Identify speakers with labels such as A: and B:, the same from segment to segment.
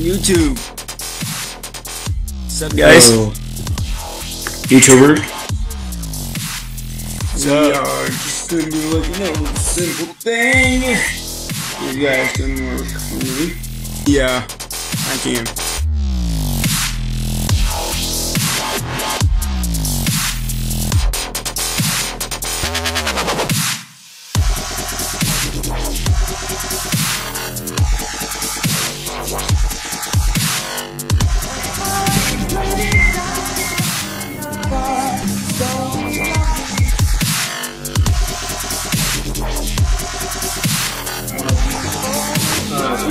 A: YouTube. What's up, guys?
B: Hello. YouTuber.
A: We are just gonna be looking at a simple thing. You guys can work for me. Yeah, I can.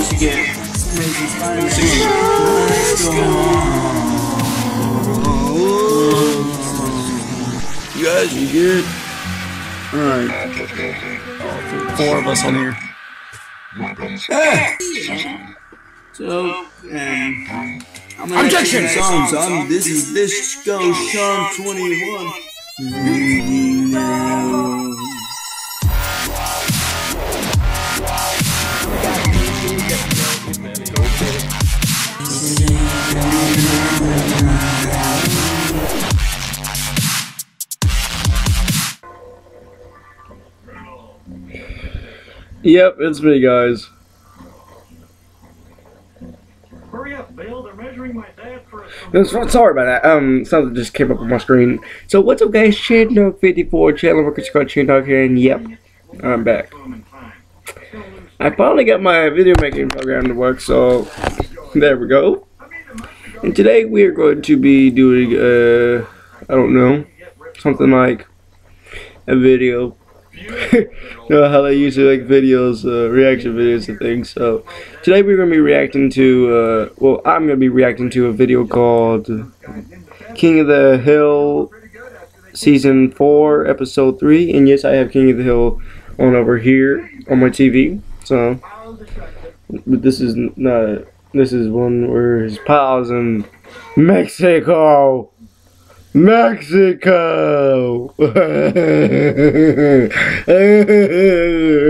A: So we should get You guys, you good? Alright. Four of us on here. So, um, I'm
B: Objection!
A: songs. Um, this is Disco Sean 21.
B: Yep, it's me, guys.
C: Hurry up, Bill. They're measuring my dad for a
B: sorry about that. Um, something just came up on my screen. So what's up, guys? Channel 54 channel worker Scott Chin Dog here, and yep, I'm back. I finally got my video making program to work, so there we go. And today we are going to be doing, uh, I don't know, something like a video. You know how they usually like videos, uh, reaction videos and things. So today we're to be reacting to, uh, well, I'm going to be reacting to a video called King of the Hill Season 4, Episode 3. And yes, I have King of the Hill on over here on my TV. So, but this is not. This is one where his pals in Mexico. Mexico.